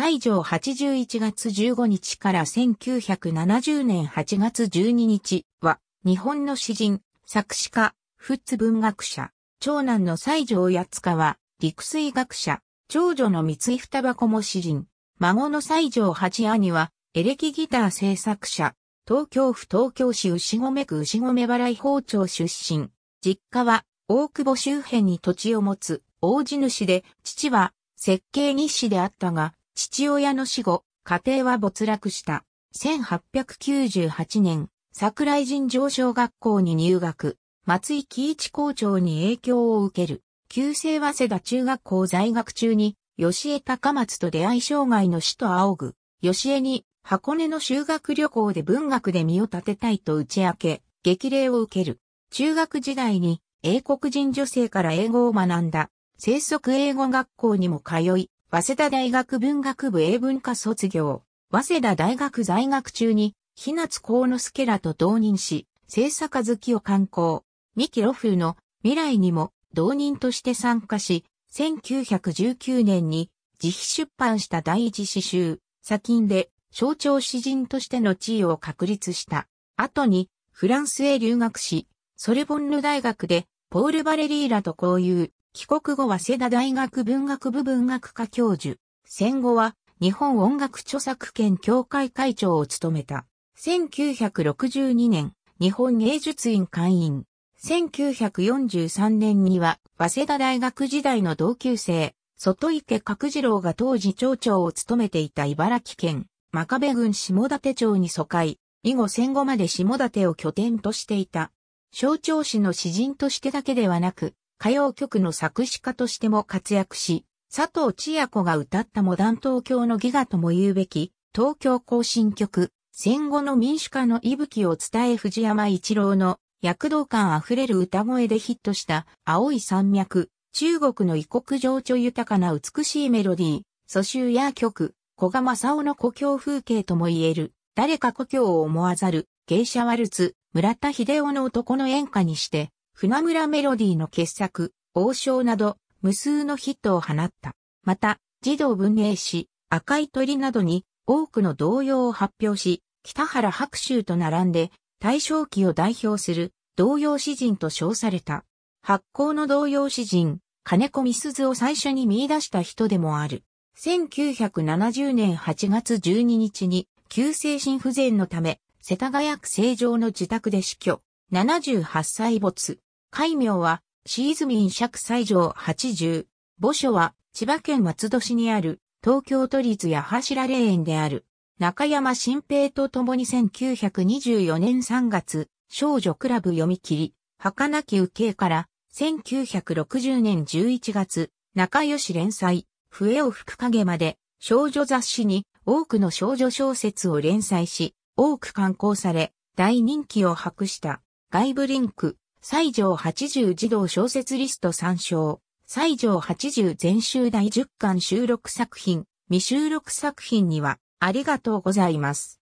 西条81月15日から1970年8月12日は、日本の詩人、作詞家、仏文学者、長男の西条八塚は、陸水学者、長女の三井双箱も詩人、孫の西条八兄は、エレキギター制作者、東京府東京市牛込区牛込払い包丁出身。実家は、大久保周辺に土地を持つ、大地主で、父は、設計日誌であったが、父親の死後、家庭は没落した。1898年、桜井神上小学校に入学。松井喜一校長に影響を受ける。旧制早稲田中学校在学中に、吉江高松と出会い障害の死と仰ぐ。吉江に、箱根の修学旅行で文学で身を立てたいと打ち明け、激励を受ける。中学時代に、英国人女性から英語を学んだ。生息英語学校にも通い、早稲田大学文学部英文科卒業。早稲田大学在学中に、日夏幸之助らと同任し、制作好きを刊行。三木露風の未来にも同任として参加し、1919年に自費出版した第一詩集、砂金で象徴詩人としての地位を確立した。後にフランスへ留学し、ソルボンヌ大学でポール・バレリーラと交友、帰国後はセダ大学文学部文学科教授。戦後は日本音楽著作権協会会長を務めた。1962年、日本芸術院会員。1943年には、早稲田大学時代の同級生、外池角次郎が当時町長を務めていた茨城県、真壁郡下館町に疎開、以後戦後まで下館を拠点としていた。省庁市の詩人としてだけではなく、歌謡曲の作詞家としても活躍し、佐藤千也子が歌ったモダン東京のギガとも言うべき、東京行進曲、戦後の民主化の息吹を伝え藤山一郎の躍動感あふれる歌声でヒットした青い山脈、中国の異国情緒豊かな美しいメロディー、蘇州や曲、小賀正夫の故郷風景とも言える、誰か故郷を思わざる、芸者ワルツ、村田秀夫の男の演歌にして、船村メロディーの傑作、王将など、無数のヒットを放った。また、児童文芸誌、赤い鳥などに多くの童謡を発表し、北原白秋と並んで、大正期を代表する童謡詩人と称された。発行の童謡詩人、金子みすずを最初に見出した人でもある。1970年8月12日に、急性心不全のため、世田谷区成城の自宅で死去。78歳没。戒名は、シーズミン釈西条80。墓所は、千葉県松戸市にある、東京都立八柱霊園である。中山新平と共に1924年3月、少女クラブ読み切り、儚き受けから、1960年11月、仲良し連載、笛を吹く影まで、少女雑誌に多くの少女小説を連載し、多く刊行され、大人気を博した。外部リンク、西条80児童小説リスト参照。西条80全集第10巻収録作品、未収録作品には、ありがとうございます。